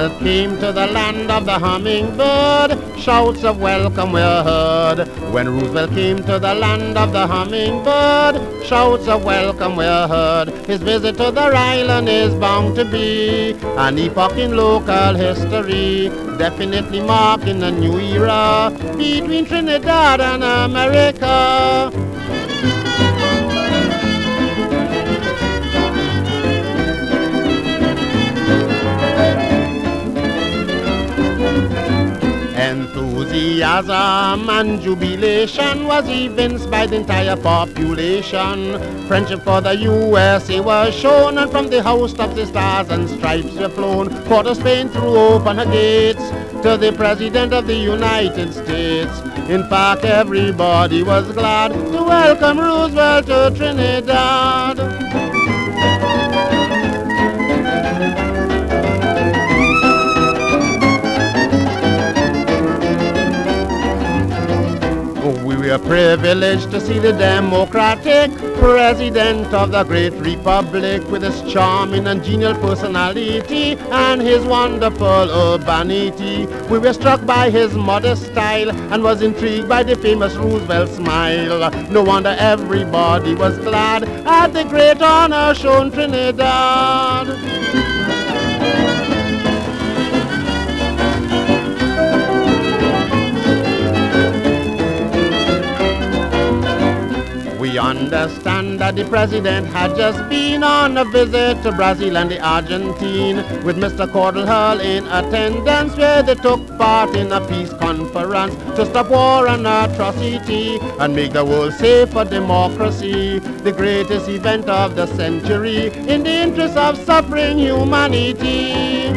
the land of the hummingbird, shouts of welcome were heard. When Roosevelt came to the land of the hummingbird, shouts of welcome were heard. His visit to the island is bound to be an epoch in local history, definitely marking a new era between Trinidad and America. Enthusiasm and jubilation was evinced by the entire population. Friendship for the USA was shown, and from the host of the stars and stripes were flown. Port of Spain threw open her gates to the President of the United States. In fact, everybody was glad to welcome Roosevelt to Trinidad. We were privileged to see the democratic president of the great republic with his charming and genial personality and his wonderful urbanity. We were struck by his modest style and was intrigued by the famous Roosevelt smile. No wonder everybody was glad at the great honor shown Trinidad. Understand that the president had just been on a visit to Brazil and the Argentine with Mr. Cordell Hull in attendance where they took part in a peace conference to stop war and atrocity and make the world safe for democracy. The greatest event of the century in the interest of suffering humanity.